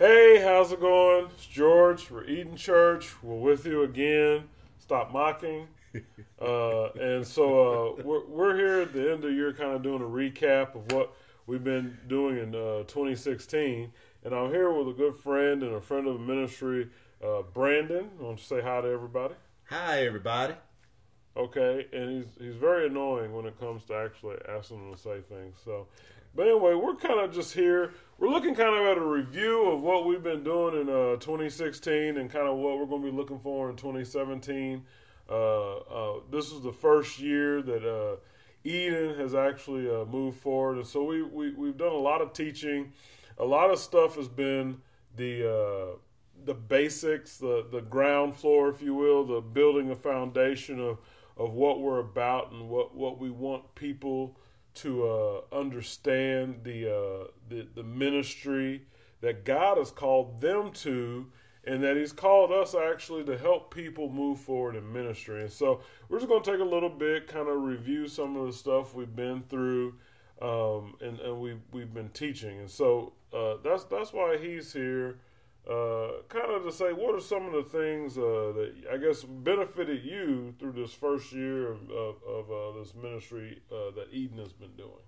Hey, how's it going? It's George. We're Eden Church. We're with you again. Stop mocking. Uh, and so uh, we're, we're here at the end of the year, kind of doing a recap of what we've been doing in uh, 2016. And I'm here with a good friend and a friend of the ministry, uh, Brandon. I want to say hi to everybody. Hi, everybody. Okay, and he's he's very annoying when it comes to actually asking him to say things. So, but anyway, we're kind of just here. We're looking kind of at a review of what we've been doing in uh, 2016 and kind of what we're going to be looking for in 2017. Uh, uh, this is the first year that uh, Eden has actually uh, moved forward, and so we, we we've done a lot of teaching. A lot of stuff has been the uh, the basics, the the ground floor, if you will, the building a foundation of of what we're about and what what we want people to uh, understand the, uh, the the ministry that God has called them to, and that He's called us actually to help people move forward in ministry. And so we're just going to take a little bit, kind of review some of the stuff we've been through, um, and and we we've been teaching. And so uh, that's that's why He's here uh, kind of to say what are some of the things uh, that I guess benefited you through this first year of, of, of uh, this ministry uh, that Eden has been doing.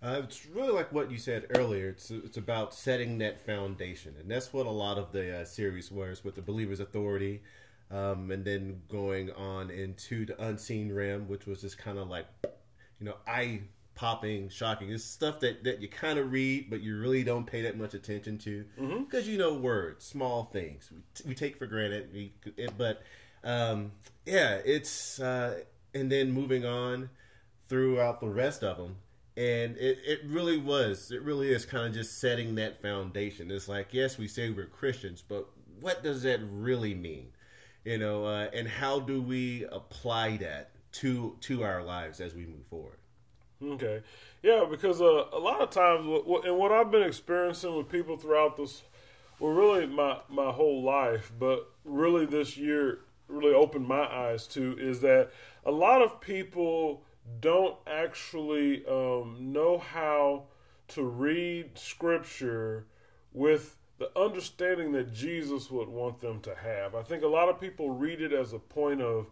Uh, it's really like what you said earlier. It's it's about setting that foundation, and that's what a lot of the series was with the Believer's Authority, um, and then going on into the Unseen Realm, which was just kind of like, you know, eye popping, shocking. It's stuff that, that you kind of read, but you really don't pay that much attention to because mm-hmm. you know words, small things we, t- we take for granted. We, it, but um, yeah, it's uh, and then moving on throughout the rest of them. And it, it really was, it really is kind of just setting that foundation. It's like, yes, we say we're Christians, but what does that really mean? You know, uh, and how do we apply that to to our lives as we move forward? Okay, yeah, because uh, a lot of times, and what I've been experiencing with people throughout this, well, really my my whole life, but really this year really opened my eyes to is that a lot of people don't actually um, know how to read scripture with the understanding that Jesus would want them to have. I think a lot of people read it as a point of,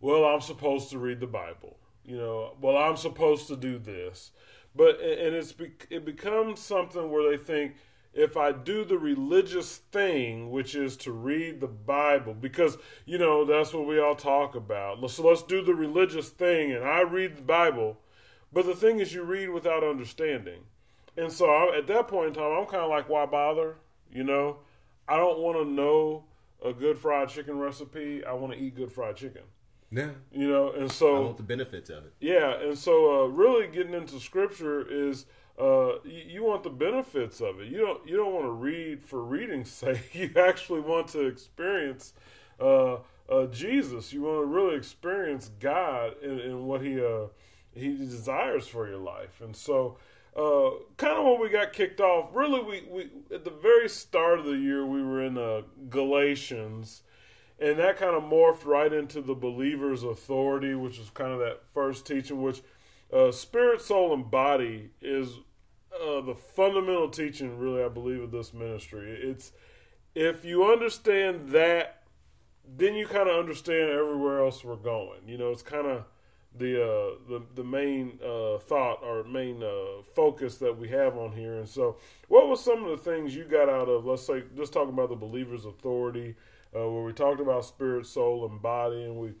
well, I'm supposed to read the Bible you know, well, I'm supposed to do this. But, and it's, it becomes something where they think, if I do the religious thing, which is to read the Bible, because, you know, that's what we all talk about. So let's do the religious thing, and I read the Bible. But the thing is, you read without understanding. And so I, at that point in time, I'm kind of like, why bother? You know, I don't want to know a good fried chicken recipe. I want to eat good fried chicken. Yeah. You know, and so I want the benefits of it. Yeah, and so uh, really getting into scripture is uh, you, you, want the benefits of it. You don't you don't want to read for reading's sake. You actually want to experience uh, uh Jesus. You want to really experience God and, what He uh, He desires for your life. And so, uh, kind of when we got kicked off, really, we, we at the very start of the year we were in Galatians and that kind of morphed right into the believer's authority, which is kind of that first teaching, which uh, spirit, soul, and body is uh, the fundamental teaching, really, I believe, of this ministry. It's if you understand that, then you kind of understand everywhere else we're going. You know, it's kind of the uh, the the main uh, thought or main uh, focus that we have on here. And so, what was some of the things you got out of? Let's say, just talking about the believer's authority uh, where we talked about spirit, soul, and body, and we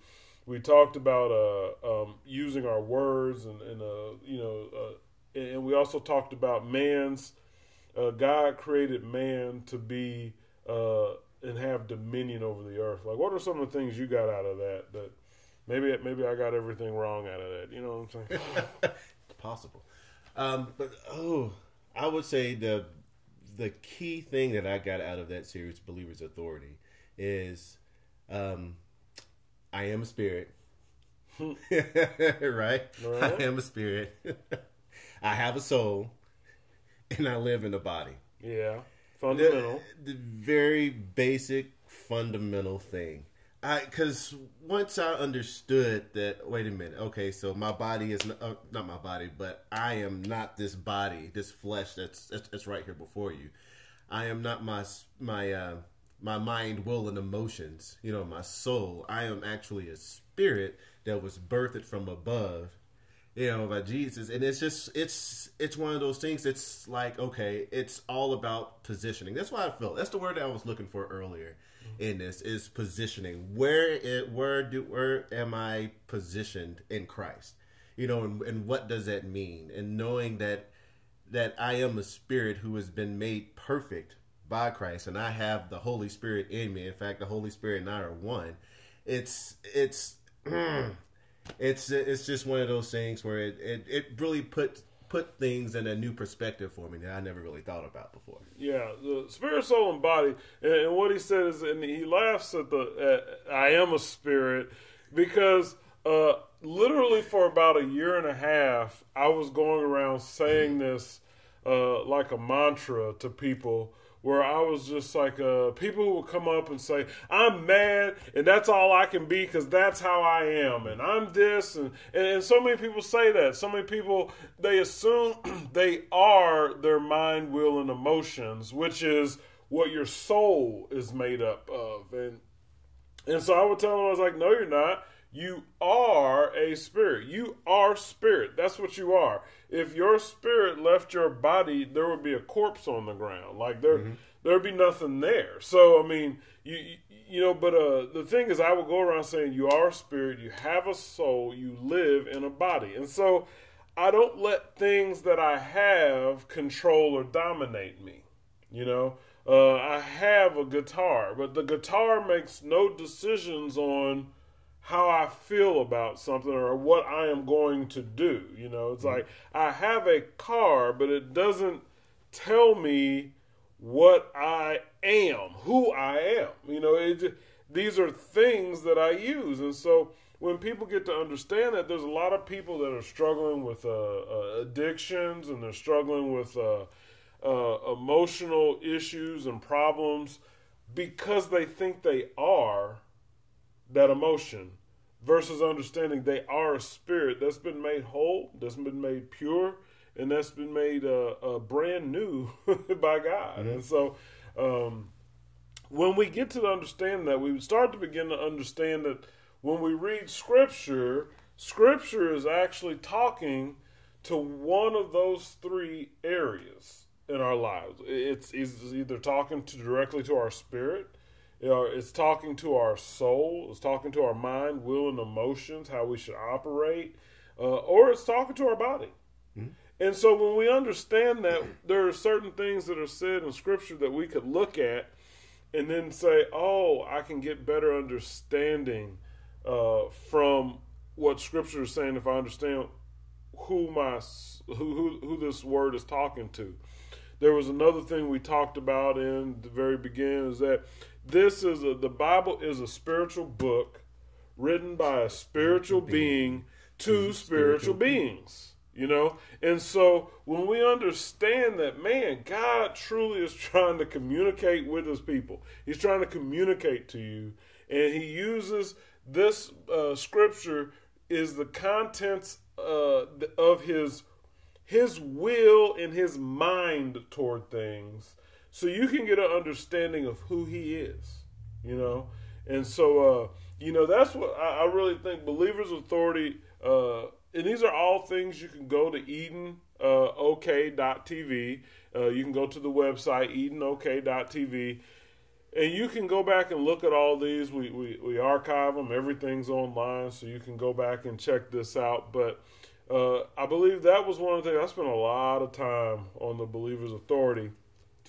we talked about uh, um, using our words, and, and uh, you know, uh, and we also talked about man's. Uh, God created man to be and have dominion over the earth. Like, what are some of the things you got out of that? That maybe maybe I got everything wrong out of that. You know what I'm saying? it's possible, um, but oh, I would say the the key thing that I got out of that series, Believer's Authority, is um, I am a spirit. right? right? I am a spirit. I have a soul, and I live in a body. Yeah, fundamental. The, the very basic fundamental thing. I because once I understood that, wait a minute, okay, so my body is not, uh, not my body, but I am not this body, this flesh that's, that's, that's right here before you. I am not my my uh, my mind, will, and emotions. You know, my soul. I am actually a spirit that was birthed from above. You know, by Jesus, and it's just it's it's one of those things. It's like okay, it's all about positioning. That's why I felt that's the word that I was looking for earlier mm-hmm. in this is positioning. Where it where do where am I positioned in Christ? You know, and, and what does that mean? And knowing that that I am a spirit who has been made perfect by Christ, and I have the Holy Spirit in me. In fact, the Holy Spirit and I are one. It's it's it's it's just one of those things where it, it, it really put put things in a new perspective for me that I never really thought about before. Yeah, the spirit, soul, and body. And, and what he said is, and he laughs at the at, "I am a spirit," because uh, literally for about a year and a half, I was going around saying this uh, like a mantra to people where I was just like, uh, people would come up and say, I'm mad and that's all I can be because that's how I am. And I'm this. And, and, so many people say that. So many people, they assume they are their mind, will, and emotions, which is what your soul is made up of. And, and so I would tell them, I was like, no, you're not. You are a spirit. You are spirit. That's what you are. If your spirit left your body, there would be a corpse on the ground. Like there, mm-hmm. there'd be nothing there. So I mean, you you, know. But uh, the thing is, I will go around saying you are a spirit. You have a soul. You live in a body. And so I don't let things that I have control or dominate me. You know, uh, I have a guitar, but the guitar makes no decisions on how I feel about something or what I am going to do. You know, it's mm-hmm. like I have a car, but it doesn't tell me what I am, who I am. You know, it, these are things that I use. And so when people get to understand that, there's a lot of people that are struggling with uh, uh, addictions and they're struggling with uh, uh emotional issues and problems because they think they are that emotion versus understanding they are a spirit that's been made whole, that's been made pure, and that's been made uh, uh, brand new by God. Mm-hmm. And so, um, when we get to understand that, we start to begin to understand that when we read Scripture, Scripture is actually talking to one of those three areas in our lives. It's, it's either talking to directly to our spirit you know, it's talking to our soul, it's talking to our mind, will, and emotions, how we should operate, uh, or it's talking to our body. Mm-hmm. And so when we understand that there are certain things that are said in Scripture that we could look at and then say, oh, I can get better understanding uh, from what Scripture is saying if I understand who my who, who who this word is talking to. There was another thing we talked about in the very beginning is that this is a, the Bible is a spiritual book written by a spiritual being. to spiritual beings you know? And so when we understand that man god truly is trying to communicate with his people. He's trying to communicate to you. And he uses this uh, scripture is the contents uh, of his his will and his mind toward things so you can get an understanding of who he is, you know. And so, uh, you know, that's what I, I really think. Believers Authority, uh, and these are all things you can go to Eden uh, OK.tv. Uh, you can go to the website EdenOK.tv, and you can go back and look at all these. We, we, we archive them, everything's online, so you can go back and check this out. But uh, I believe that was one of the things I spent a lot of time on the Believers Authority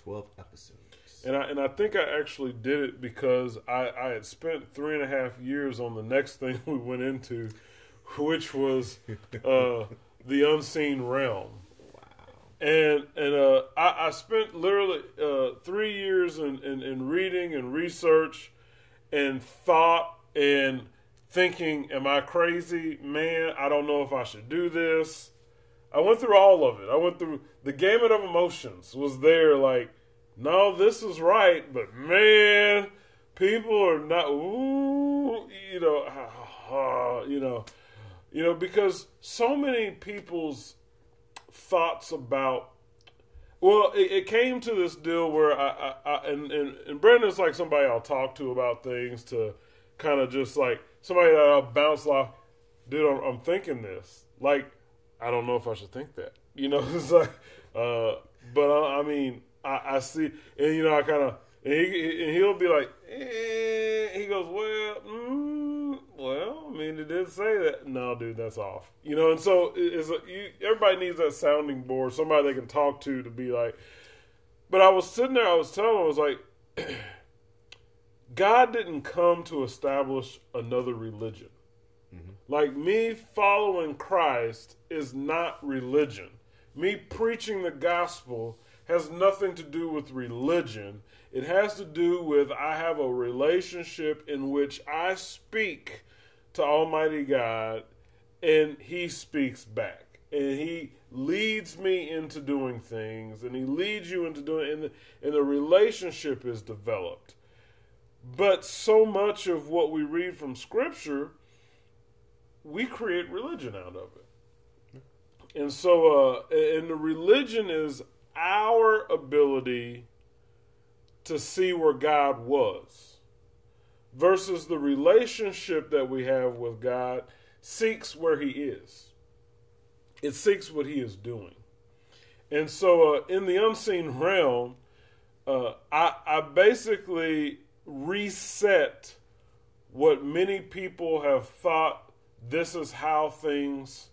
12 episodes. And I and I think I actually did it because I, I had spent three and a half years on the next thing we went into, which was uh, the unseen realm. Wow. And and uh, I, I spent literally uh, three years in, in, in reading and research and thought and thinking, am I crazy? Man, I don't know if I should do this. I went through all of it. I went through the gamut of emotions was there like no, this is right, but man, people are not ooh, you know, you know, you know because so many people's thoughts about Well, it, it came to this deal where I, I, I and, and and Brendan's like somebody I'll talk to about things to kind of just like somebody that I'll bounce off. Dude, I'm, I'm thinking this. Like, I don't know if I should think that. You know, it's like, uh, but I, I mean, I, I see, and you know, I kind of, and, he, and he'll be like, eh, he goes, well, mm, well, I mean, it did say that. No, dude, that's off. You know, and so it's a, you, everybody needs that sounding board, somebody they can talk to to be like. But I was sitting there, I was telling, him, I was like, God didn't come to establish another religion. Like me following Christ is not religion. Me preaching the gospel has nothing to do with religion. It has to do with I have a relationship in which I speak to Almighty God and He speaks back. And He leads me into doing things and He leads you into doing and the, and the relationship is developed. But so much of what we read from Scripture we create religion out of it. And so, uh, and the religion is our ability to see where God was versus the relationship that we have with God seeks where He is. It seeks what He is doing. And so, uh, in the unseen realm, uh, I, I basically reset what many people have thought this is how things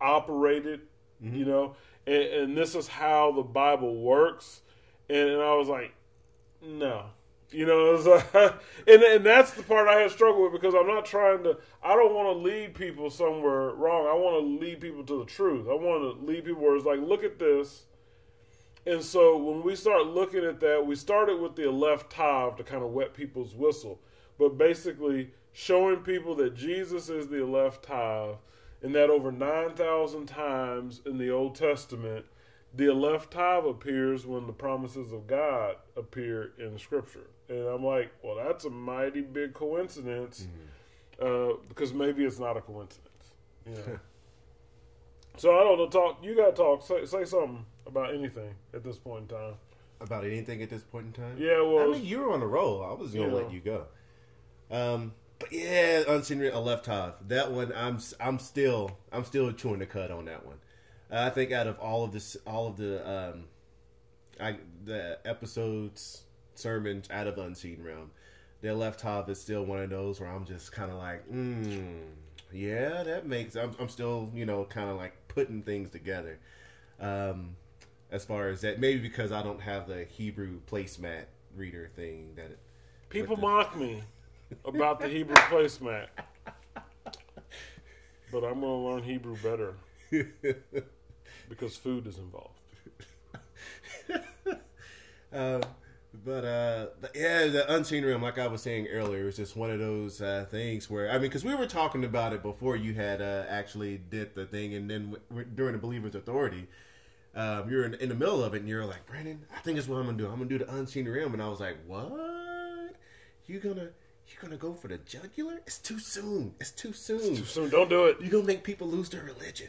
operated, mm-hmm. you know, and, and, this is how the Bible works. And, and I was like, no. You know, like, and and that's the part I had struggled with because I'm not trying to. I don't want to lead people somewhere wrong. I want to lead people to the truth. I want to lead people where it's like, look at this. And so when we start looking at that, we started with the Aleph Tav to kind of wet people's whistle, but basically showing people that Jesus is the Aleph Tav, and that over 9,000 times in the Old Testament, the Aleph Tav appears when the promises of God appear in Scripture. And I'm like, well, that's a mighty big coincidence mm-hmm. uh, because maybe it's not a coincidence. You know? so I don't know. Talk. You got to talk. Say, say something about anything at this point in time. About anything at this point in time? Yeah, well, I mean, you were on a roll. I was gonna let you go. Um, but yeah, Unseen Aleph Tav. That one, I'm I'm still I'm still chewing the cud on that one. I think out of all of this, all of the um, I, the episodes, sermons out of Unseen Realm, the left half is still one of those where I'm just kind of like, mm, yeah, that makes. I'm, I'm still you know kind of like putting things together. Um, as far as that, maybe because I don't have the Hebrew placemat reader thing that. It, People the, mock me about the Hebrew placemat. But I'm going to learn Hebrew better because food is involved. uh, but uh, yeah, the unseen realm, like I was saying earlier, is just one of those uh, things where I mean, because we were talking about it before you had uh, actually did the thing, and then w- during the Believer's Authority, um, you're in, in, the middle of it, and you're like, Brandon, I think that's what I'm gonna do. I'm gonna do the unseen realm, and I was like, what? You gonna? You're gonna go for the jugular? It's too soon. It's too soon. It's too soon. Don't do it. You're gonna make people lose their religion.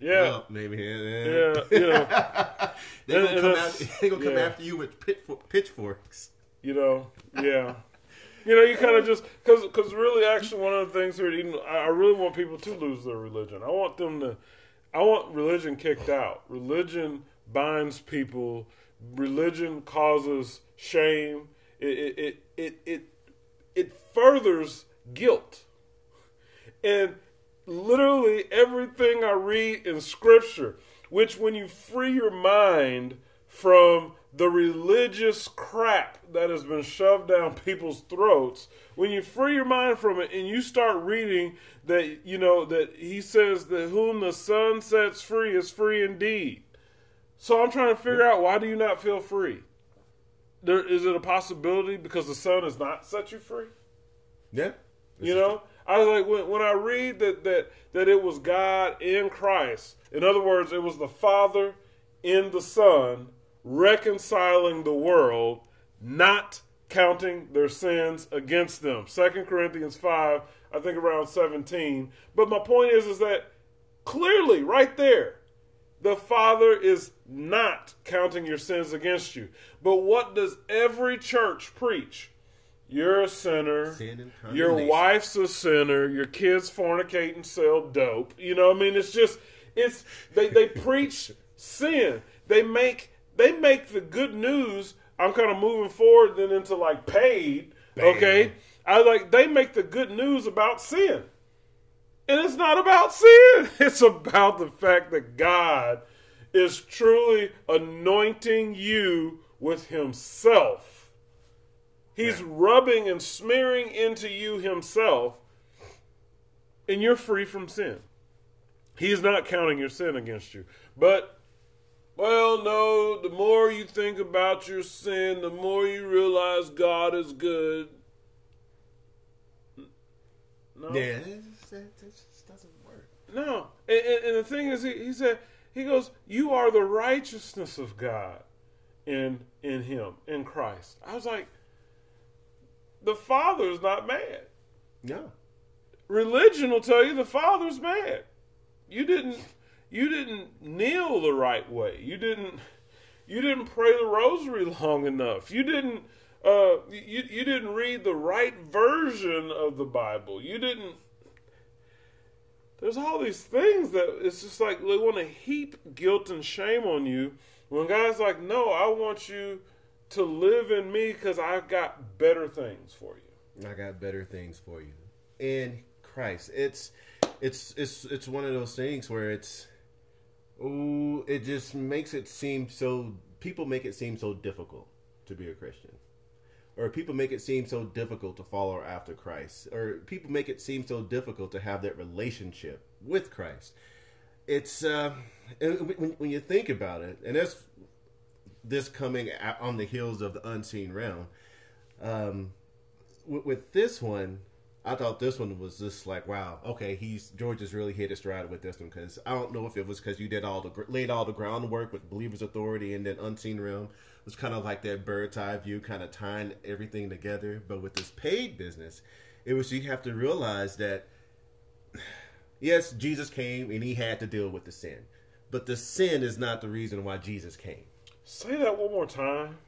Yeah, well, maybe. Yeah, yeah. You know, they're gonna, come, they gonna come yeah. after you with pitchforks. You know, yeah. You know, you kind of just because because really, actually, one of the things here, even I really want people to lose their religion. I want them to. I want religion kicked out. Religion binds people. Religion causes shame. It it it it it furthers guilt. And literally everything I read in scripture, which when you free your mind from the religious crap that has been shoved down people's throats, when you free your mind from it and you start reading that, you know, that he says that whom the Son sets free is free indeed. So I'm trying to figure out why do you not feel free? There is it a possibility because the Son has not set you free? Yeah. You know, I was like when when I read that that that it was God in Christ. In other words, it was the Father in the Son reconciling the world, not counting their sins against them. Second Corinthians five, I think around seventeen. But my point is, is that clearly right there, the Father is not counting your sins against you. But what does every church preach? You're a sinner. Sin Your wife's a sinner. Your kids fornicate and sell dope. You know, what I mean, it's just it's they they preach sin. They make they make the good news. I'm kind of moving forward then into like paid. Okay, I like they make the good news about sin. And it's not about sin. It's about the fact that God is truly anointing you with Himself. He's rubbing and smearing into you Himself, and you're free from sin. He's not counting your sin against you. But, well, no, the more you think about your sin, the more you realize God is good. No. Yeah, it's- that, that just doesn't work. No, and, and, and the thing is, he, he said, he goes, "You are the righteousness of God in in Him in Christ." I was like, the Father's not mad. No. Religion will tell you the Father's mad. You didn't you didn't kneel the right way. You didn't you didn't pray the rosary long enough. You didn't uh, you you didn't read the right version of the Bible. You didn't there's all these things that it's just like they want to heap guilt and shame on you when God's like, no, I want you to live in me because I've got better things for you. I got better things for you. In Christ. It's it's it's it's one of those things where it's oh it just makes it seem so people make it seem so difficult to be a Christian. Or people make it seem so difficult to follow after Christ. Or people make it seem so difficult to have that relationship with Christ. It's uh when, when you think about it, and that's this coming on the heels of the unseen realm. Um, with, with this one, I thought this one was just like, wow, okay, he's George has really hit his stride with this one because I don't know if it was because you did all the laid all the groundwork with Believers Authority and then Unseen Realm was kind of like that bird's eye view, kind of tying everything together. But with this paid business, it was you have to realize that yes, Jesus came and he had to deal with the sin, but the sin is not the reason why Jesus came. Say that one more time.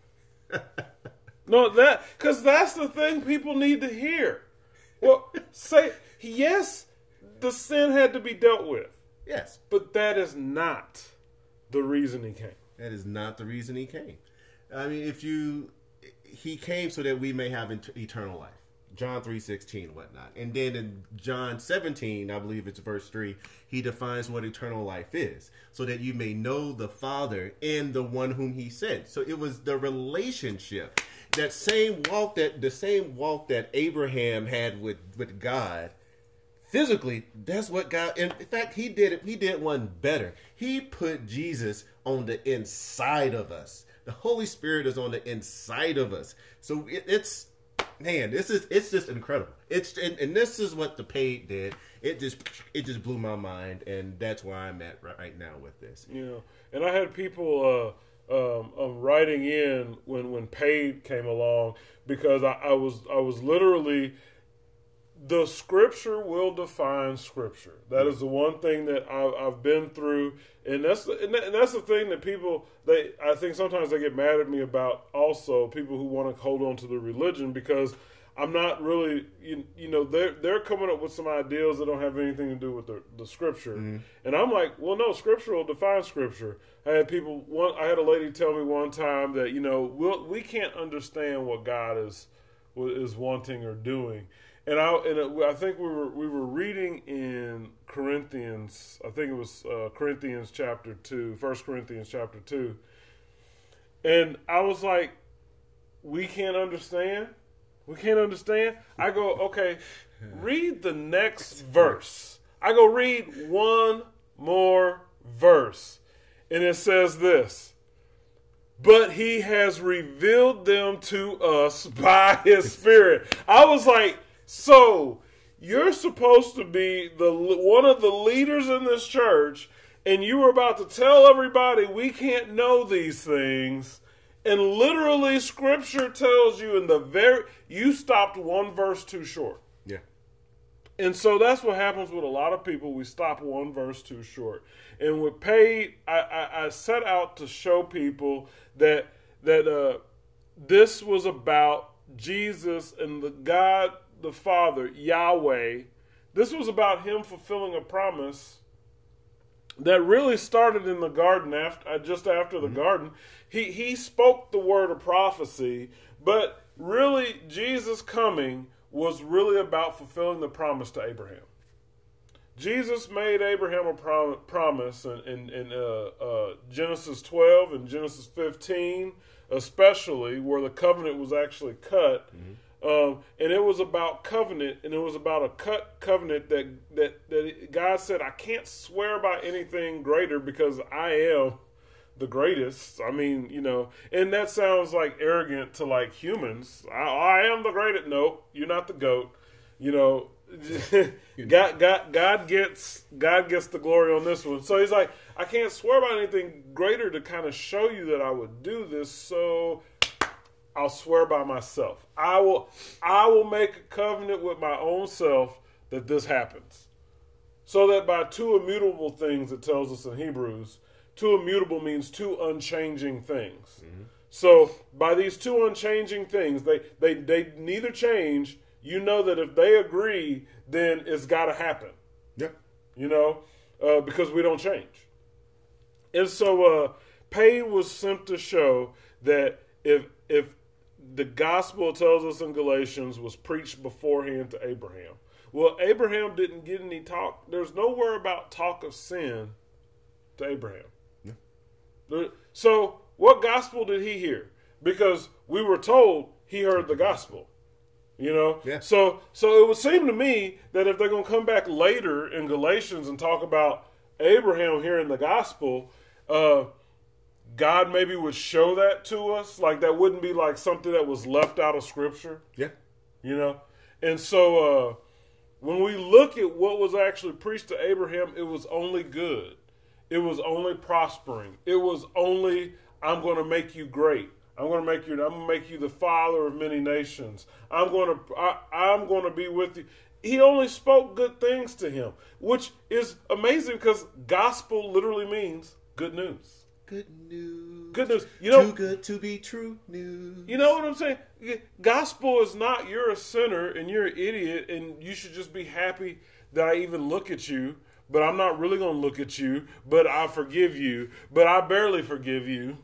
no, that because that's the thing people need to hear. Well, say yes, the sin had to be dealt with, Yes, but that is not the reason he came. That is not the reason he came. I mean, if you, he came so that we may have eternal life. John three sixteen whatnot, and then in John seventeen, I believe it's verse three, he defines what eternal life is, so that you may know the Father and the one whom He sent. So it was the relationship, that same walk that the same walk that Abraham had with with God physically that's what god in fact he did it he did one better he put jesus on the inside of us the holy spirit is on the inside of us. So it, it's man this is it's just incredible. It's and, and this is what the paid did. It just it just blew my mind and that's where i'm at right, right now with this. You know, and I had people uh, um, um, writing in when when paid came along because I, I was I was literally the scripture will define scripture. That is the one thing that I've, I've been through, and that's the, and, that, and that's the thing that people they I think sometimes they get mad at me about. Also, people who want to hold on to the religion because I'm not really you, you know they're they're coming up with some ideals that don't have anything to do with the, the scripture, mm-hmm. and I'm like, well, no, scripture will define scripture. I had people one I had a lady tell me one time that you know we'll, we can't understand what God is is wanting or doing. And I and I think we were we were reading in Corinthians. I think it was uh, Corinthians chapter two, First Corinthians chapter two. And I was like, we can't understand. We can't understand. I go, okay, read the next verse. I go read one more verse, and it says this but he has revealed them to us by his spirit. I was like, so you're supposed to be the one of the leaders in this church and you were about to tell everybody we can't know these things and literally scripture tells you in the very you stopped one verse too short. yeah And so that's what happens with a lot of people. We stop one verse too short. And with paid, I, I, I set out to show people that that uh, this was about Jesus and the God the Father, Yahweh. This was about him fulfilling a promise that really started in the garden after uh, just after the mm-hmm. garden. He he spoke the word of prophecy, but really Jesus coming was really about fulfilling the promise to Abraham. Jesus made Abraham a prom- promise in, in, in uh, uh, Genesis 12 and Genesis 15, especially where the covenant was actually cut. Mm-hmm. Um, and it was about covenant, and it was about a cut covenant that, that, that God said, I can't swear by anything greater because I am the greatest. I mean, you know, and that sounds like arrogant to like humans. I, I am the greatest. Nope, you're not the goat. You know, God, God, God gets God gets the glory on this one. So he's like, I can't swear by anything greater to kind of show you that I would do this. So I'll swear by myself. I will I will make a covenant with my own self that this happens. So that by two immutable things it tells us in Hebrews, two immutable means two unchanging things. Mm-hmm. So by these two unchanging things, they, they they neither change you know that if they agree, then it's got to happen. Yeah. You know, uh, because we don't change. And so, uh, Pay was sent to show that if if the gospel tells us in Galatians was preached beforehand to Abraham. Well, Abraham didn't get any talk. There's nowhere about talk of sin to Abraham. Yeah. So, what gospel did he hear? Because we were told he heard the gospel. You know, yeah. So so it would seem to me that if they're going to come back later in Galatians and talk about Abraham hearing the gospel, uh, God maybe would show that to us. Like that wouldn't be like something that was left out of Scripture. Yeah, you know. And so uh, when we look at what was actually preached to Abraham, it was only good. It was only prospering. It was only I'm going to make you great. I'm going to make you. I'm going to make you the father of many nations. I'm going to. I, I'm going to be with you. He only spoke good things to him, which is amazing because gospel literally means good news. Good news. Good news. You know, too good to be true news. You know what I'm saying? Gospel is not you're a sinner and you're an idiot and you should just be happy that I even look at you. But I'm not really going to look at you. But I forgive you. But I barely forgive you.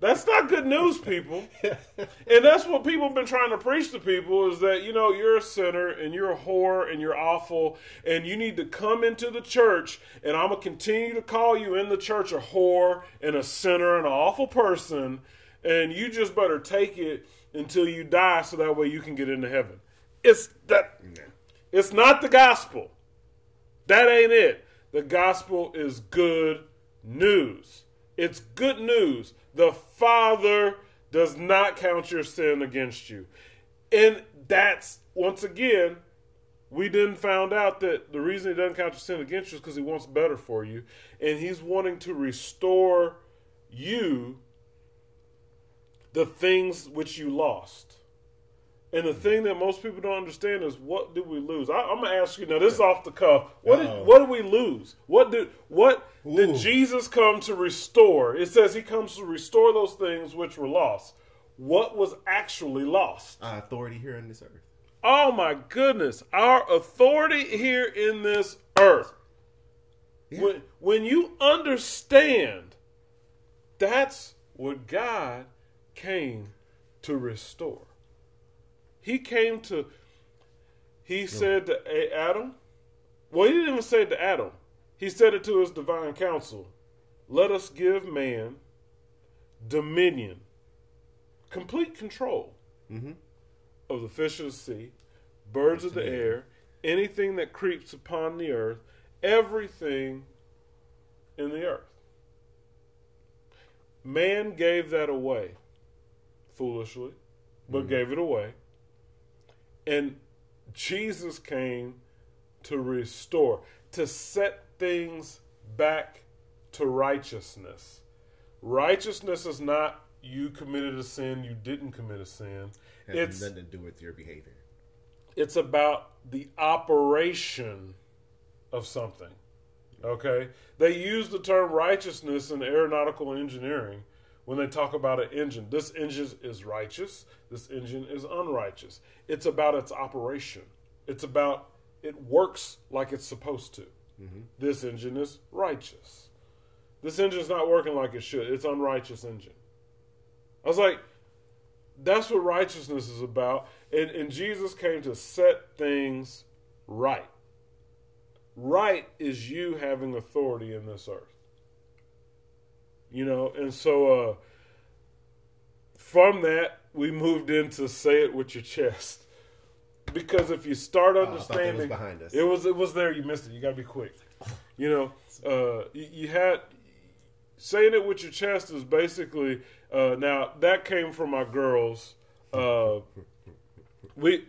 That's not good news, people. and that's what people have been trying to preach to people is that, you know, you're a sinner and you're a whore and you're awful and you need to come into the church and I'm going to continue to call you in the church a whore and a sinner and an awful person and you just better take it until you die so that way you can get into heaven. It's that it's not the gospel. That ain't it. The gospel is good news. It's good news the Father does not count your sin against you. And that's, once again, we then found out that the reason he doesn't count your sin against you is because he wants better for you. And he's wanting to restore you the things which you lost. And the thing that most people don't understand is what did we lose? I, am gonna ask you now. This is off the cuff. What did what did we lose? What did what Ooh. did Jesus come to restore? It says He comes to restore those things which were lost. What was actually lost? Our authority here on this earth. Oh my goodness! Our authority here in this earth. Yeah. When when you understand, that's what God came to restore. He came to, he said to Adam, well, he didn't even say it to Adam. He said it to his divine council. Let us give man dominion, complete control mm-hmm. of the fish of the sea, birds of the air, anything that creeps upon the earth, everything in the earth. Man gave that away foolishly, but mm-hmm. gave it away. And Jesus came to restore, to set things back to righteousness. Righteousness is not you committed a sin, you didn't commit a sin. It has it's nothing to do with your behavior. it's about the operation of something. Okay? They use the term righteousness in aeronautical engineering when they talk about an engine. This engine is righteous, this engine is unrighteous. It's about its operation, it's about it works like it's supposed to. Mm-hmm. This engine is righteous. This engine's not working like it should. It's unrighteous engine. I was like, that's what righteousness is about. And, and Jesus came to set things right. Right is you having authority in this earth. You know, and so uh, from that, we moved into say it with your chest. Because if you start understanding, oh, it, was behind us. it was it was there. You missed it. You got to be quick. You know, uh, you, you had saying it with your chest is basically uh, now that came from my girls. Uh, we,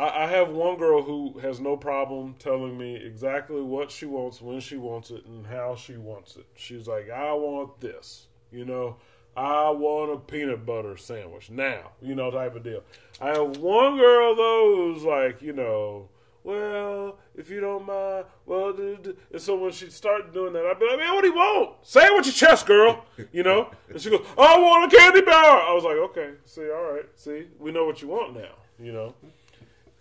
I, I, have one girl who has no problem telling me exactly what she wants, when she wants it, and how she wants it. She's like, I want this, you know. I want a peanut butter sandwich now, you know, type of deal. I have one girl though who's like, you know, well, if you don't mind, well, and so when she started doing that, I'd be like, man, what do you want? Say it with your chest, girl, you know? And she goes, I want a candy bar. I was like, okay, see, all right, see, we know what you want now, you know?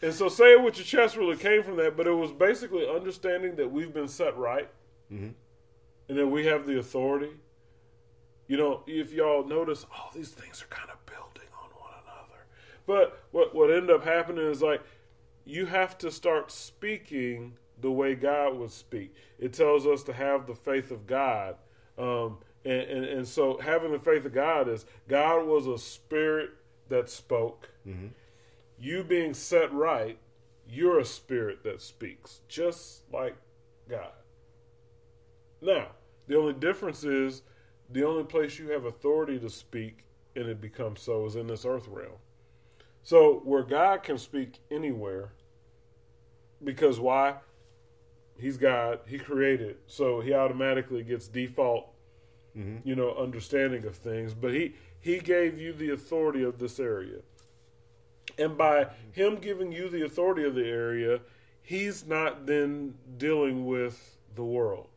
And so say it with your chest really came from that, but it was basically understanding that we've been set right mm-hmm. and that we have the authority. You know, if y'all notice, all these things are kind of building on one another. But what, what ended up happening is like, you have to start speaking the way God would speak. It tells us to have the faith of God. Um, and, and, and, so having the faith of God is God was a spirit that spoke. Mm-hmm. You being set right, you're a spirit that speaks, just like God. Now, the only difference is the only place you have authority to speak and it becomes so is in this earth realm. So, where God can speak anywhere, because why? He's God. He created, so he automatically gets default, mm-hmm. you know, understanding of things. But he he gave you the authority of this area, and by him giving you the authority of the area, he's not then dealing with the world.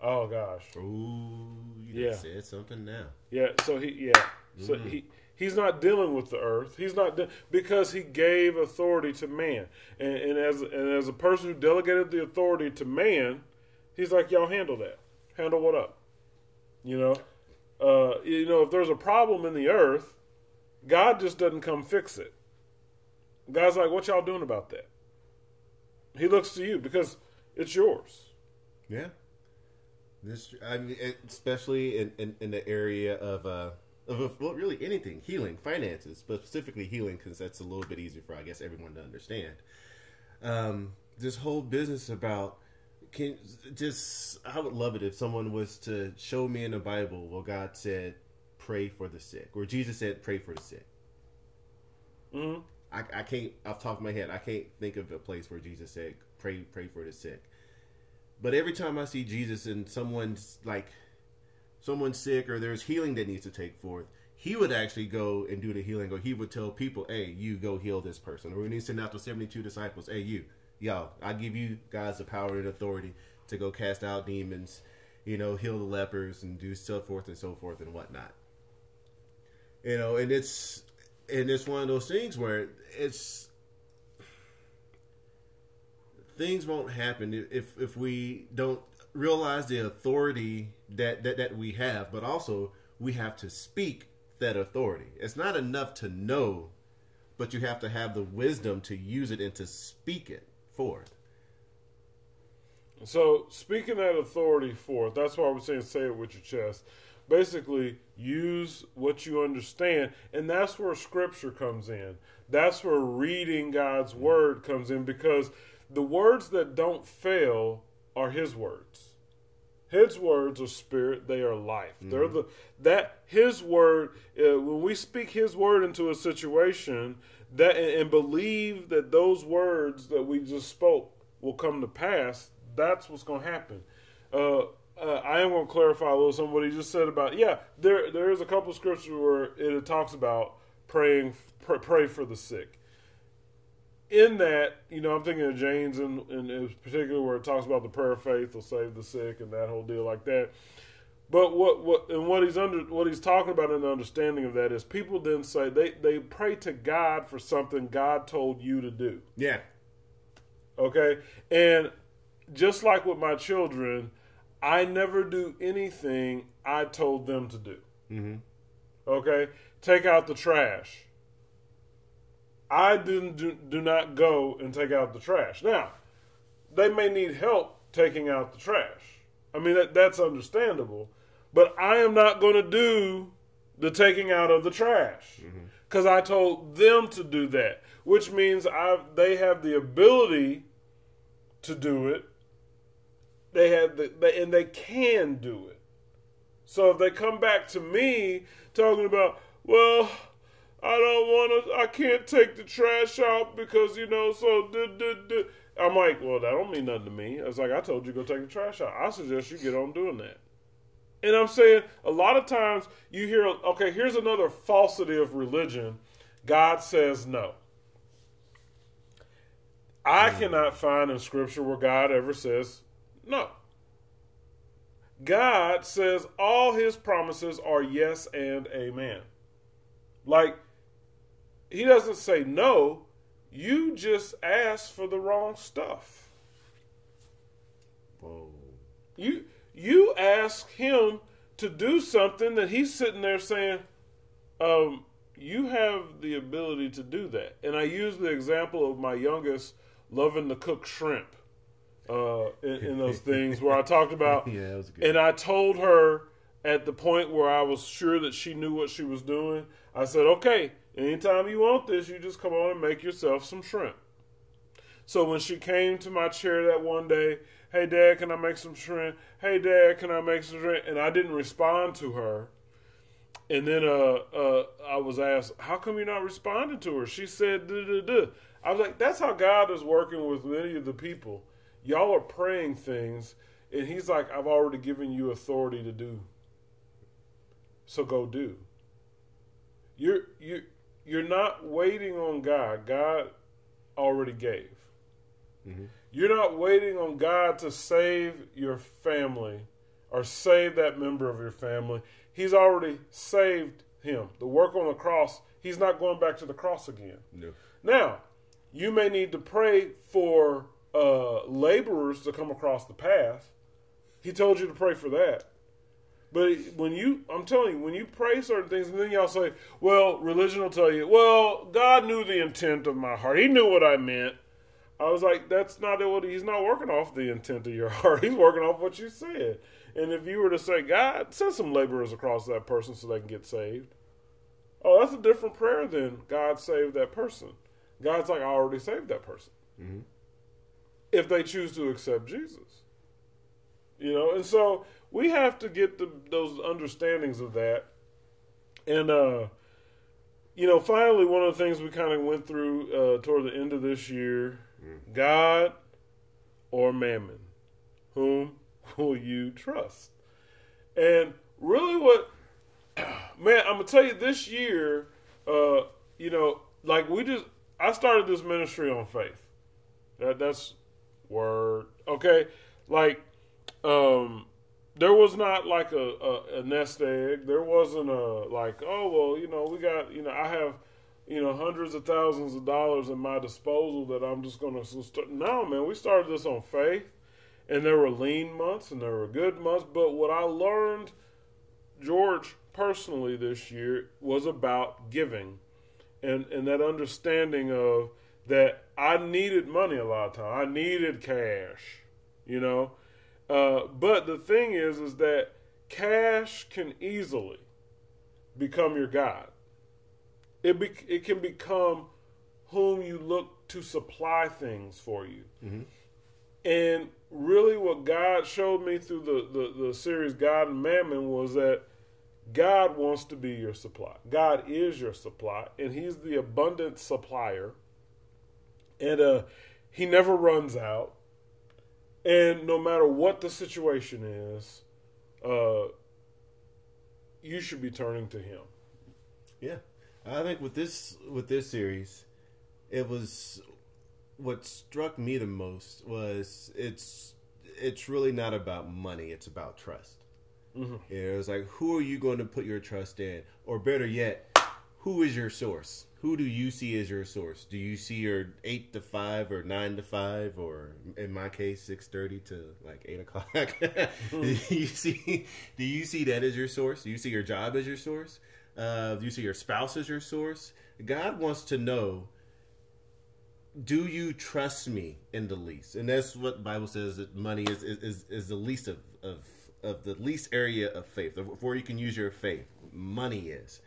Oh gosh. Ooh, you yeah. said something now. Yeah. So he yeah. So mm. he He's not dealing with the earth. He's not de- because he gave authority to man, and, and as and as a person who delegated the authority to man, he's like, y'all handle that. Handle what up? You know, uh, you know, if there's a problem in the earth, God just doesn't come fix it. God's like, what y'all doing about that? He looks to you because it's yours. Yeah. This, I mean, especially in, in, in the area of uh, of well, really anything healing finances but specifically healing because that's a little bit easier for i guess everyone to understand um, this whole business about can just i would love it if someone was to show me in the bible where god said pray for the sick or jesus said pray for the sick mm-hmm. I, I can't off top of my head i can't think of a place where jesus said pray pray for the sick. But every time i see jesus and someone's like someone's sick or there's healing that needs to take forth, he would actually go and do the healing, or he would tell people, "Hey, you go heal this person," or when he send out the seventy-two disciples, "Hey, you, y'all, I give you guys the power and authority to go cast out demons, you know, heal the lepers, and do so forth and so forth and whatnot." You know, and it's and it's one of those things where it's things won't happen if if we don't realize the authority that, that that we have, but also we have to speak that authority. It's not enough to know, but you have to have the wisdom to use it and to speak it forth. So, speaking that authority forth, that's why was saying say it with your chest. Basically, use what you understand, and that's where scripture comes in. That's where reading God's word comes in because the words that don't fail are his words. His words are spirit; they are life. Mm-hmm. They're the that His word. Uh, when we speak His word into a situation, that and, and believe that those words that we just spoke will come to pass, that's what's going to happen. Uh, uh, I am going to clarify a little something what he just said about yeah. There there is a couple scriptures where it, it talks about praying pr- pray for the sick. in that, you know, I'm thinking of James in, in, in particular where it talks about the prayer of faith will save the sick and that whole deal like that. But what what and what he's under what he's talking about in the understanding of that is people then say they they pray to God for something God told you to do. Yeah. Okay? And just like with my children, I never do anything I told them to do. Mm-hmm. Okay? Take out the trash. I didn't do, do not go and take out the trash. Now, they may need help taking out the trash. I mean that that's understandable, but I am not going to do the taking out of the trash because I told them to do that, which means I they have the ability to do it. They have the they, and they can do it. So if they come back to me talking about, well, I don't want to, I can't take the trash out because you know, so duh, duh, duh. I'm like, well, that don't mean nothing to me. I was like, I told you go take the trash out. I suggest you get on doing that. And I'm saying a lot of times you hear, okay, here's another falsity of religion. God says no. I hmm. cannot find in Scripture where God ever says no. God says all his promises are yes and amen. Like, he doesn't say no, you just asked for the wrong stuff. Whoa. You you ask him to do something that he's sitting there saying, um, you have the ability to do that. And I use the example of my youngest loving to cook shrimp uh, in, in those things where I talked about, Yeah, that was good. and I told her at the point where I was sure that she knew what she was doing, I said, okay, anytime you want this, you just come on and make yourself some shrimp. So when she came to my chair that one day, hey dad, can I make some shrimp? Hey dad, can I make some shrimp? And I didn't respond to her. And then uh, uh, I was asked, how come you're not responding to her? She said, duh, duh, duh. I was like, that's how God is working with many of the people. Y'all are praying things, and He's like, I've already given you authority to do. So go do. You're you you're not waiting on God. God already gave. Mm-hmm. You're not waiting on God to save your family or save that member of your family. He's already saved him. The work on the cross, he's not going back to the cross again. No. Now, you may need to pray for uh, laborers to come across the path. He told you to pray for that. But when you, I'm telling you, when you pray certain things, and then y'all say, well, religion will tell you, well, God knew the intent of my heart. He knew what I meant. I was like, that's not what he's not working off the intent of your heart. He's working off what you said. And if you were to say, God, send some laborers across that person so they can get saved. Oh, that's a different prayer than God saved that person. God's like, I already saved that person. If they choose to accept Jesus. You know, and so we have to get the, those understandings of that. And, uh, you know, finally, one of the things we kind of went through uh, toward the end of this year God or mammon? Whom will you trust? And really, what, man, I'm going to tell you this year, uh, you know, like we just, I started this ministry on faith. That That's word. Okay. Like, um, there was not like a, a, a nest egg. There wasn't a like, oh well, you know, we got, you know, I have, you know, hundreds of thousands of dollars at my disposal that I'm just gonna start. No, man, we started this on faith, and there were lean months and there were good months. But what I learned, George, personally this year was about giving, and and that understanding of that I needed money a lot of time. I needed cash, you know. Uh, but the thing is, is that cash can easily become your god. It be, it can become whom you look to supply things for you. And really, what God showed me through the, the, the series God and Mammon was that God wants to be your supply. God is your supply, and He's the abundant supplier. And uh, He never runs out. And no matter what the situation is, uh, you should be turning to Him. Yeah, I think with this with this series, it was what struck me the most was it's it's really not about money; it's about trust. Mm-hmm. Yeah, it was like, who are you going to put your trust in, or better yet, who is your source? Who do you see as your source? Do you see your eight to five, or nine to five, or in my case, six thirty to like eight o'clock? do you see? Do you see that as your source? Do you see your job as your source? Uh, do you see your spouse as your source? God wants to know do you trust me in the least? And that's what Bible says that money is is, is the least of, of of the least area of faith, before you can use your faith. Money is.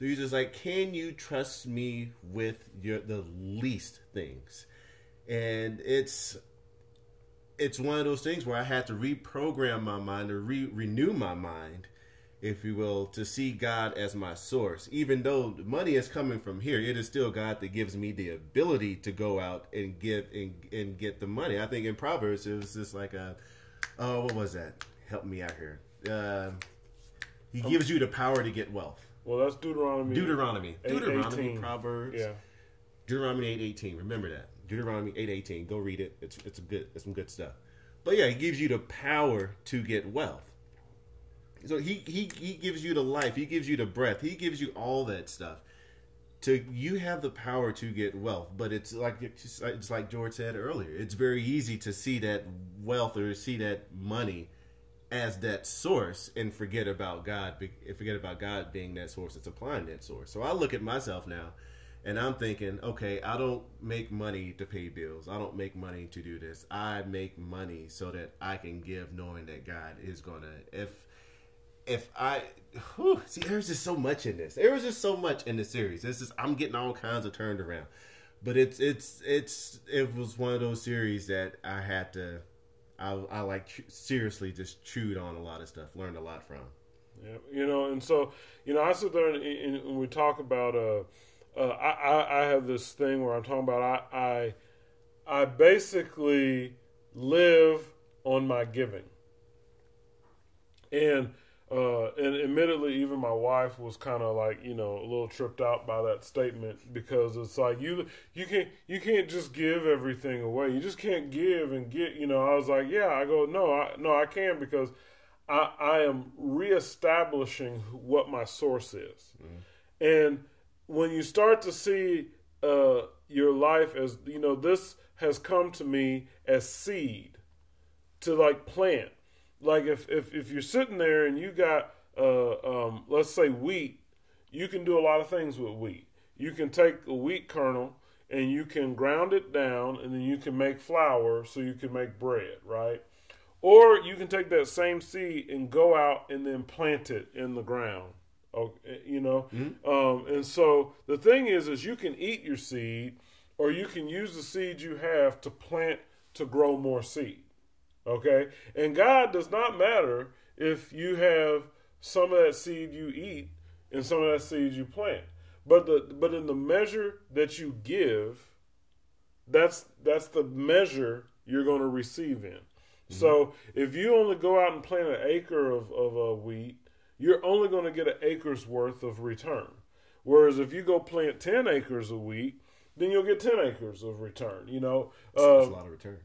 So he's just like, can you trust me with your the least things? And it's it's one of those things where I had to reprogram my mind or re- renew my mind if you will, to see God as my source. Even though money is coming from here, it is still God that gives me the ability to go out and give and, and get the money. I think in Proverbs it was just like a, oh, what was that? Help me out here. Uh, he gives you the power to get wealth. Well, that's Deuteronomy. Deuteronomy. Deuteronomy. Proverbs. Yeah. Deuteronomy eight eighteen. Remember that. Deuteronomy eight eighteen. Go read it. It's it's a good. It's some good stuff. But yeah, he gives you the power to get wealth. So he he he gives you the life. He gives you the breath. He gives you all that stuff. To you have the power to get wealth, but it's like it's like George said earlier. It's very easy to see that wealth or see that money as that source and forget about God. Forget about God being that source and supplying that source. So I look at myself now, and I'm thinking, okay, I don't make money to pay bills. I don't make money to do this. I make money so that I can give, knowing that God is gonna if if I whew, see, there's just so much in this. There was just so much in the series. This is I'm getting all kinds of turned around, but it's it's it's it was one of those series that I had to, I I like seriously just chewed on a lot of stuff, learned a lot from. Yeah, you know, and so you know, I sit there and, and we talk about. uh uh, I, I, have this thing where I'm talking about I, I I basically live on my giving. And uh, and admittedly, even my wife was kind of like you know a little tripped out by that statement because it's like you you can't you can't just give everything away. You just can't give and get. You know, I was like, yeah. I go, no, I no, I can because I I am reestablishing what my source is, mm. and when you start to see uh, your life as you know, this has come to me as seed to like plant like if if if you're sitting there and you got uh um let's say wheat, you can do a lot of things with wheat. You can take a wheat kernel and you can ground it down and then you can make flour so you can make bread, right? Or you can take that same seed and go out and then plant it in the ground. Okay, you know, mm-hmm. um, and so the thing is, is you can eat your seed, or you can use the seed you have to plant to grow more seed. Okay? And God does not matter if you have some of that seed you eat and some of that seed you plant. But the but in the measure that you give, that's that's the measure you're going to receive in. Mm-hmm. So if you only go out and plant an acre of, of a wheat, you're only going to get an acre's worth of return. Whereas if you go plant 10 acres of wheat, then you'll get 10 acres of return. You know, uh, that's a lot of return.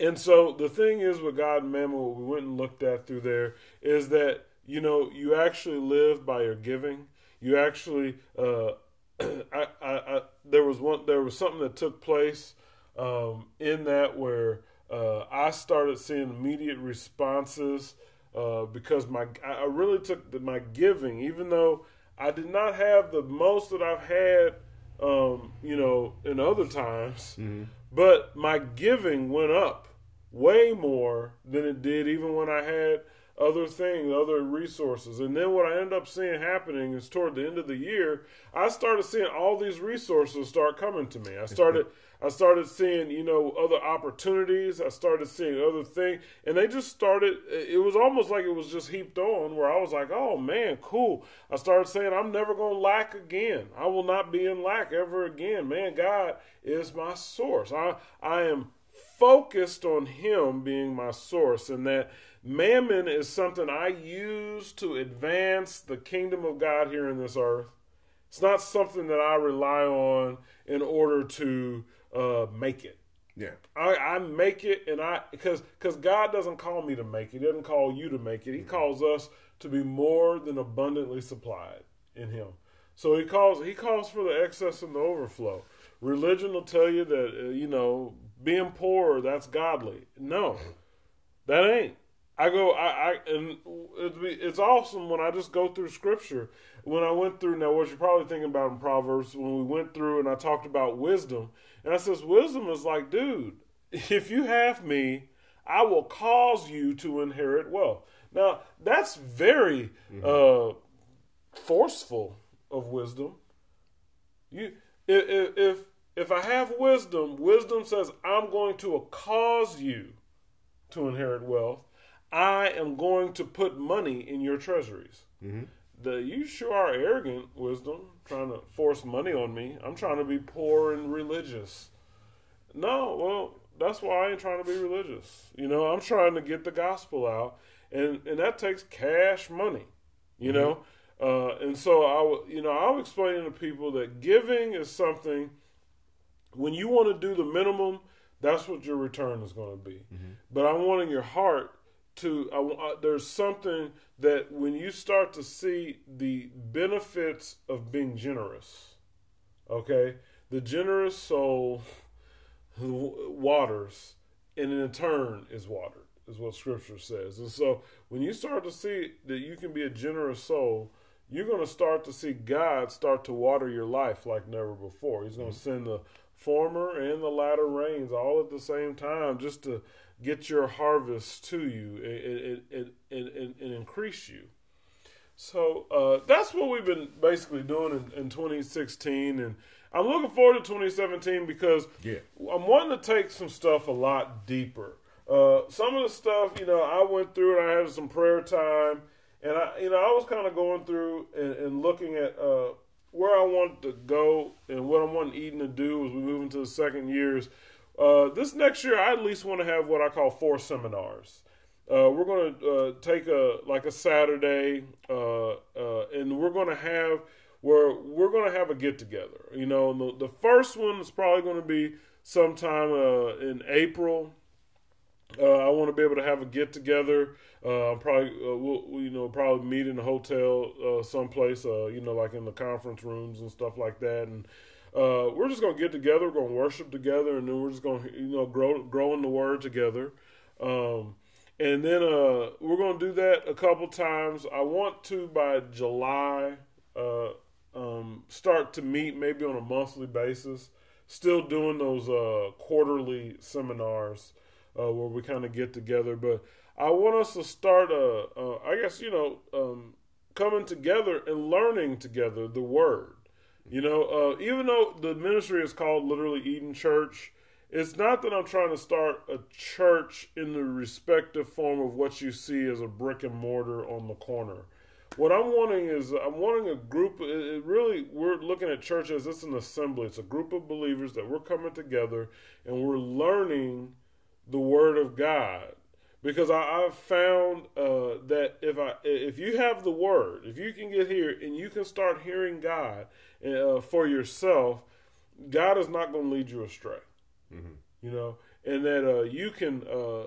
And so the thing is with God and Mammon, what we went and looked at through there is that you know you actually live by your giving. You actually, uh, I, I, I, there was one, there was something that took place um, in that where uh, I started seeing immediate responses uh, because my I really took the, my giving, even though I did not have the most that I've had, um, you know, in other times. Mm-hmm. But my giving went up way more than it did even when I had other things, other resources. And then what I end up seeing happening is toward the end of the year, I started seeing all these resources start coming to me. I started I started seeing, you know, other opportunities. I started seeing other things. And they just started it was almost like it was just heaped on where I was like, "Oh man, cool." I started saying, "I'm never going to lack again. I will not be in lack ever again." Man, God is my source. I I am focused on him being my source and that mammon is something I use to advance the kingdom of God here in this earth. It's not something that I rely on in order to uh, make it. Yeah. I, I make it, and I because because God doesn't call me to make it. He doesn't call you to make it. He calls us to be more than abundantly supplied in Him. So He calls He calls for the excess and the overflow. Religion will tell you that uh, you know being poor that's godly. No, that ain't. I go, I, I and it'd be, it's awesome when I just go through scripture. When I went through now, what you're probably thinking about in Proverbs, when we went through and I talked about wisdom, and I says, wisdom is like, dude, if you have me, I will cause you to inherit wealth. Now that's very uh, forceful of wisdom. You, if, if if I have wisdom, wisdom says I'm going to cause you to inherit wealth. I am going to put money in your treasuries. Mm-hmm. The you sure are arrogant, wisdom, trying to force money on me. I'm trying to be poor and religious. No, well, that's why I ain't trying to be religious. You know, I'm trying to get the gospel out, and and that takes cash money. You know, uh, and so I, you know, I'm explaining to people that giving is something. When you want to do the minimum, that's what your return is going to be. But I'm wanting your heart to. I, uh, there's something that when you start to see the benefits of being generous, okay, the generous soul waters, and in turn is watered, is what Scripture says. And so when you start to see that you can be a generous soul, you're going to start to see God start to water your life like never before. He's going to send the former and the latter rains all at the same time just to get your harvest to you and, and, and, and, and increase you. So uh, that's what we've been basically doing in, in 2016, and I'm looking forward to 2017 because Yeah. I'm wanting to take some stuff a lot deeper. Uh, some of the stuff, you know, I went through and I had some prayer time, and I, you know, I was kind of going through and, and looking at uh, where I want to go and what I'm wanting Eden to do as we move into the second years. Uh, this next year, I at least want to have what I call four seminars. Uh, we're going to uh, take a like a Saturday, uh, uh, and we're going to have where we're going to have a get together. You know, the, the first one is probably going to be sometime uh, in April. I want to be able to have a get together. Uh, probably uh, we'll you know probably meet in a hotel uh, someplace. Uh, you know, like in the conference rooms and stuff like that. And uh, we're just gonna get together. We're gonna worship together, and then we're just gonna you know grow grow in the Word together. Um, and then uh, we're gonna do that a couple times. I want to by July uh, um, start to meet maybe on a monthly basis. Still doing those uh, quarterly seminars uh, where we kind of get together, but I want us to start. Uh, uh, I guess you know, um, coming together and learning together the Word. You know, uh, even though the ministry is called literally Eden Church, it's not that I'm trying to start a church in the respective form of what you see as a brick and mortar on the corner. What I'm wanting is I'm wanting a group. It really, we're looking at church as it's an assembly. It's a group of believers that we're coming together and we're learning the Word of God. Because I, I've found uh, that if I if you have the Word, if you can get here and you can start hearing God uh, for yourself, God is not going to lead you astray you know, and that uh, you can uh,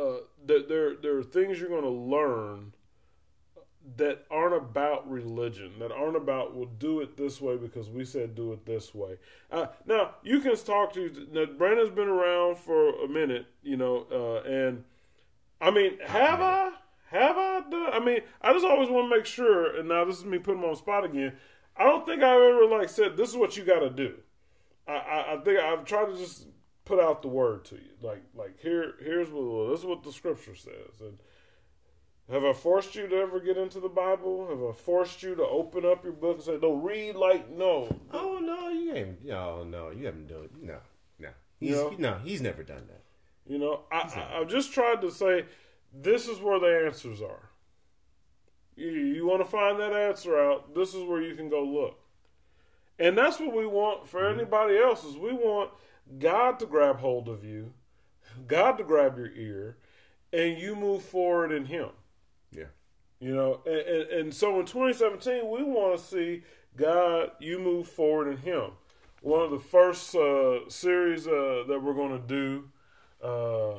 uh, that there there are things you're going to learn that aren't about religion, that aren't about we'll do it this way because we said do it this way. Uh, now you can talk to now. Brandon's been around for a minute, you know, uh, and I mean, have I? Have I done? I mean, I just always want to make sure. And now this is me putting him on the spot again. I don't think I've ever like said this is what you got to do. I, I, I think I've tried to just put out the word to you, like like here here's what this is what the scripture says. And have I forced you to ever get into the Bible? Have I forced you to open up your book and say, "No, read like no"? Oh no, you ain't. No, no, you haven't done. It. No, no. He's You know? no, he's never done that. You know, I, I, I've just tried to say this is where the answers are. You, you want to find that answer out, this is where you can go look. And that's what we want for anybody else is we want God to grab hold of you, God to grab your ear, and you move forward in Him. Yeah. You know, and, and, and so in 2017, we want to see God, you move forward in Him. one of the first uh, series uh, that we're going to do. Uh,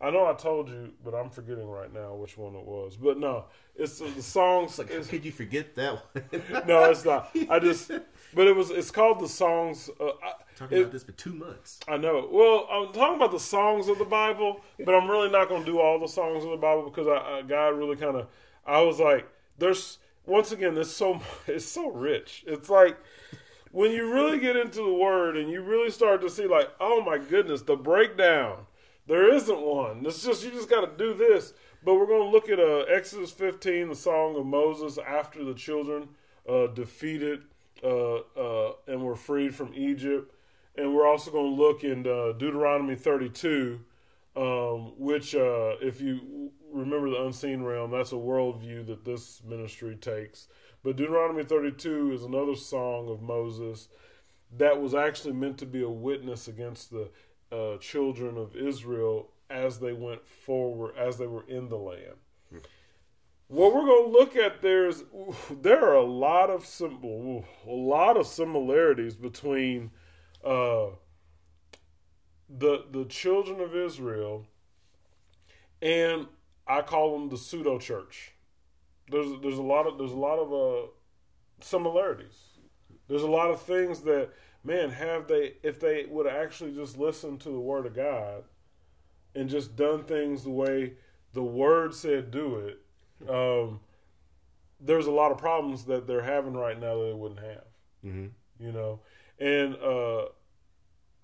I know I told you, but I'm forgetting right now which one it was. But no, it's the songs. Like, how could you forget that one? no, it's not. I just, but it was. It's called the songs. Uh, I, Talking it- about this for two months. I know. Well, I'm talking about the songs of the Bible, but I'm really not going to do all the songs of the Bible because I, I God really kind of. I was like, there's once again, there's so it's so rich. It's like when you really get into the Word and you really start to see, like, oh my goodness, the breakdown. There isn't one. It's just you just got to do this. But we're going to look at uh, Exodus 15, the song of Moses after the children uh, defeated uh, uh, and were freed from Egypt and we're also going to look in uh, Deuteronomy 32, um, which, uh, if you remember the unseen realm, that's a worldview that this ministry takes. But Deuteronomy 32 is another song of Moses that was actually meant to be a witness against the uh, children of Israel as they went forward, as they were in the land. What we're going to look at there is there are a lot of sim- a lot of similarities between uh, the the children of Israel, and I call them the pseudo church. There's there's a lot of there's a lot of uh, similarities. There's a lot of things that man have they if they would actually just listen to the word of God and just done things the way the word said do it. Um, there's a lot of problems that they're having right now that they wouldn't have Mm-hmm. you know. And uh,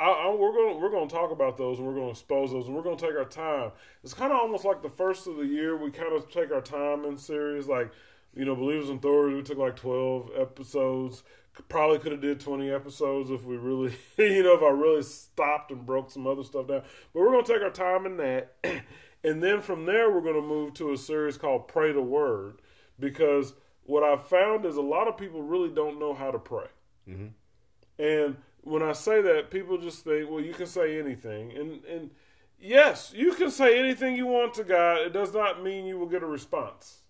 I, I, we're going we're going to talk about those, and we're going to expose those, and we're going to take our time. It's kind of almost like the first of the year. We kind of take our time in series, like you know, Believers in Authority. We took like twelve episodes. Probably could have did twenty episodes if we really, you know, if I really stopped and broke some other stuff down. But we're going to take our time in that, and then from there we're going to move to a series called Pray the Word, because what I've found is a lot of people really don't know how to pray. Mm-hmm. And when I say that, people just think, well, you can say anything. And and yes, you can say anything you want to God. It does not mean you will get a response.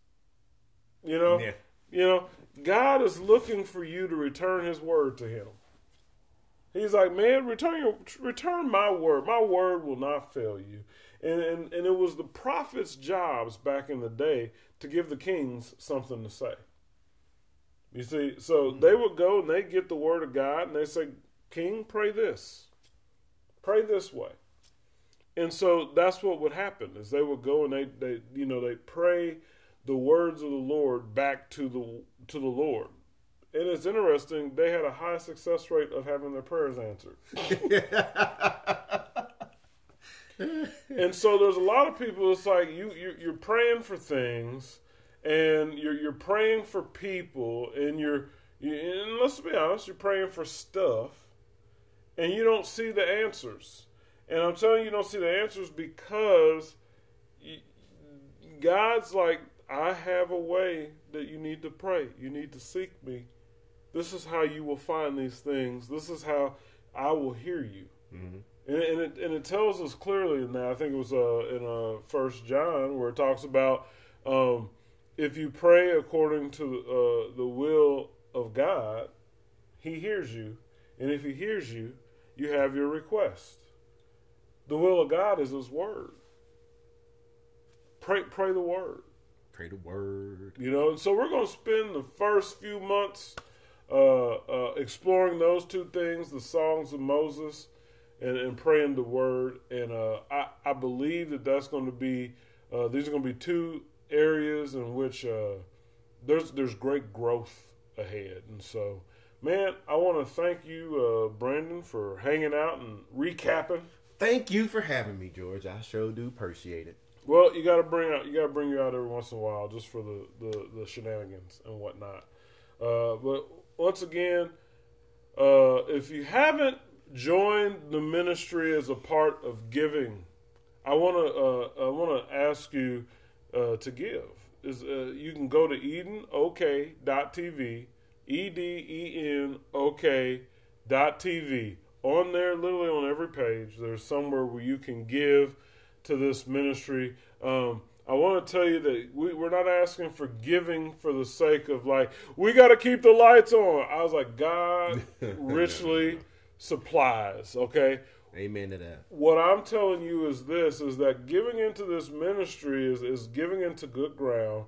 You know? Yeah. You know, God is looking for you to return his word to him. He's like, man, return your return my word. My word will not fail you. And, and and it was the prophets' jobs back in the day to give the kings something to say. You see, so mm-hmm. they would go and they get the word of God and they say, King, pray this. Pray this way. And so that's what would happen is they would go and they, they you know, they pray the words of the Lord back to the to the Lord. And it's interesting, they had a high success rate of having their prayers answered. and so there's a lot of people. It's like you, you you're praying for things, and you're you're praying for people, and you're you, and let's be honest, you're praying for stuff, and you don't see the answers. And I'm telling you, you don't see the answers because God's like, I have a way that you need to pray. You need to seek me. This is how you will find these things. This is how I will hear you. Mm-hmm. And, and it and it tells us clearly in that. I think it was uh, in uh, First John where it talks about um, if you pray according to uh, the will of God, He hears you, and if He hears you, you have your request. The will of God is His word. Pray, pray the word. Pray the word. You know, so we're going to spend the first few months uh, uh, exploring those two things: the songs of Moses and, and praying the word. And uh, I, I believe that that's going to be uh, these are going to be two areas in which uh, there's there's great growth ahead. And so, man, I want to thank you, uh, Brandon, for hanging out and recapping. Thank you for having me, George. I sure do appreciate it. Well, you got to bring out you got to bring you out every once in a while just for the the, the shenanigans and whatnot. Uh, but once again, uh, if you haven't joined the ministry as a part of giving, I want to uh, I want to ask you uh, to give. Is uh, you can go to edenok.tv, e d e n ok dot tv. On there, literally on every page, there's somewhere where you can give to this ministry. Um, I want to tell you that we, we're not asking for giving for the sake of like we got to keep the lights on. I was like, God richly supplies. Okay, Amen to that. what I'm telling you is this: is that giving into this ministry is is giving into good ground,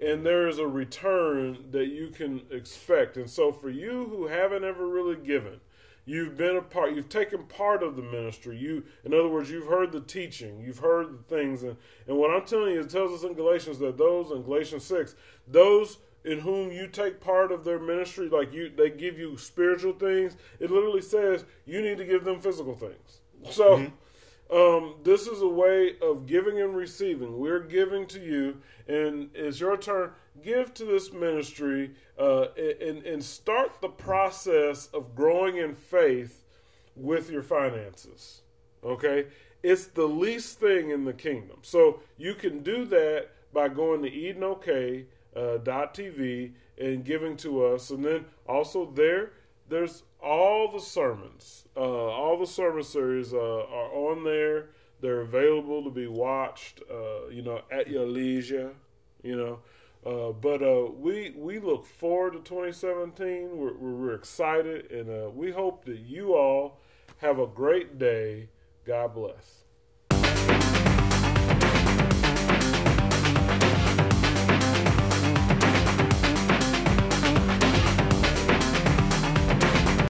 and there is a return that you can expect. And so, for you who haven't ever really given, you've been a part, you've taken part of the ministry. You, in other words, you've heard the teaching, you've heard the things, and and what I'm telling you, it tells us in Galatians that those in Galatians six, those in whom you take part of their ministry, like you, they give you spiritual things. It literally says you need to give them physical things. So, mm-hmm. Um, this is a way of giving and receiving. We're giving to you, and it's your turn. Give to this ministry, uh, and and start the process of growing in faith with your finances. Okay, it's the least thing in the kingdom. So you can do that by going to EdenOK.tv uh, and giving to us, and then also there, there's all the sermons, uh, all the sermon series uh, are on there. They're available to be watched, uh, you know, at your leisure, you know. Uh, but uh, we we look forward to 2017. We're, we're, excited, and uh, we hope that you all have a great day. God bless.